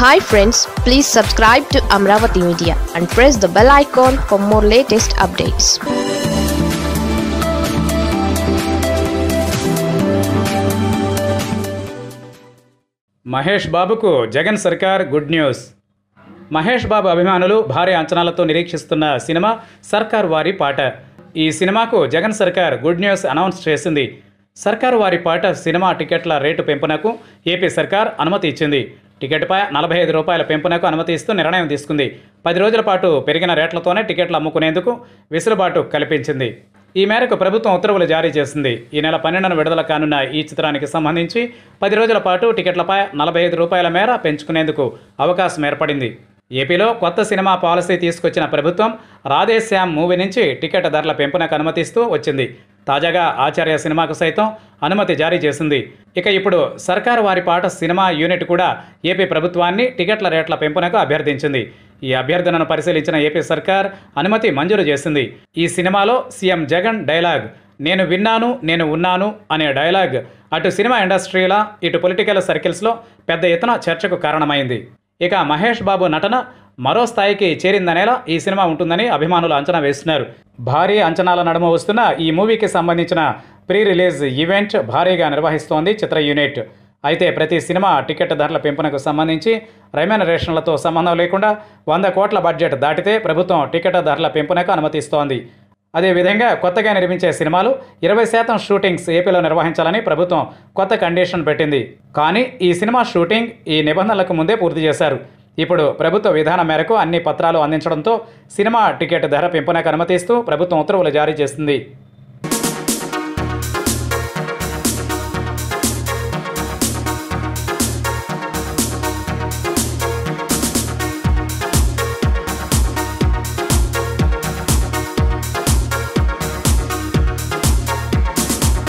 Hi friends please subscribe to Amaravati media and press the bell icon for more latest updates Mahesh బాబుకు జగన్ సర్కార్ good news. Mahesh Babu అభిమానులు భారీ అంచనాలతో నిరీక్షిస్తున్న cinema సర్కార్ వారి పాట. ఈ సినిమాకు జగన్ సర్కార్ గుడ్ న్యూస్ అనౌన్స్ చేసింది. సర్కార్ వారి పాట సినిమా టికెట్ల రేటు పెంపునకు ఏపీ సర్కార్ అనుమతి ఇచ్చింది. టికెట్పై నలభై ఐదు రూపాయల పెంపునకు అనుమతి ఇస్తూ నిర్ణయం తీసుకుంది. పది రోజుల పాటు పెరిగిన రేట్లతోనే టికెట్లు అమ్ముకునేందుకు వెసులుబాటు కల్పించింది. ఈ మేరకు ప్రభుత్వం ఉత్తర్వులు జారీ చేసింది. ఈ నెల పన్నెండున విడుదల కానున్న ఈ చిత్రానికి సంబంధించి పది రోజుల పాటు టికెట్లపై నలభై ఐదు రూపాయల మేర పెంచుకునేందుకు అవకాశం ఏర్పడింది. ఏపీలో కొత్త సినిమా పాలసీ తీసుకొచ్చిన ప్రభుత్వం రాధేశ్యామ్ మూవీ నుంచి టికెట్ ధరల పెంపునకు అనుమతిస్తూ వచ్చింది. తాజాగా ఆచార్య సినిమాకు సైతం అనుమతి జారీ చేసింది. ఇక ఇప్పుడు సర్కారు వారి పాట సినిమా యూనిట్ కూడా ఏపీ ప్రభుత్వాన్ని టికెట్ల రేట్ల పెంపునకు అభ్యర్థించింది. ఈ అభ్యర్థనను పరిశీలించిన ఏపీ సర్కార్ అనుమతి మంజూరు చేసింది. ఈ సినిమాలో సీఎం జగన్ డైలాగ్ నేను విన్నాను నేను ఉన్నాను అనే డైలాగ్ అటు సినిమా ఇండస్ట్రీల ఇటు పొలిటికల్ సర్కిల్స్లో పెద్ద ఎత్తున చర్చకు కారణమైంది. ఇక మహేష్ బాబు నటన మరో స్థాయికి చేరిందనేలా ఈ సినిమా ఉంటుందని అభిమానులు అంచనా వేస్తున్నారు. భారీ అంచనాల నడుమ వస్తున్న ఈ మూవీకి సంబంధించిన ప్రీ రిలీజ్ ఈవెంట్ భారీగా నిర్వహిస్తోంది చిత్ర యూనిట్. అయితే ప్రతి సినిమా టికెట్ ధరల పెంపునకు సంబంధించి రెమ్యూనరేషన్లతో సంబంధం లేకుండా వంద కోట్ల బడ్జెట్ దాటితే ప్రభుత్వం టికెట్ ధరల పెంపునకు అనుమతిస్తోంది. అదేవిధంగా కొత్తగా నిర్మించే సినిమాలు ఇరవై శాతం షూటింగ్స్ ఏపీలో నిర్వహించాలని ప్రభుత్వం కొత్త కండిషన్ పెట్టింది. కానీ ఈ సినిమా షూటింగ్ ఈ నిబంధనలకు ముందే పూర్తి చేశారు. ఇప్పుడు ప్రభుత్వ విధానం మేరకు అన్ని పత్రాలు అందించడంతో సినిమా టికెట్ ధర పెంపునకు అనుమతిస్తూ ప్రభుత్వం ఉత్తర్వులు జారీ చేసింది.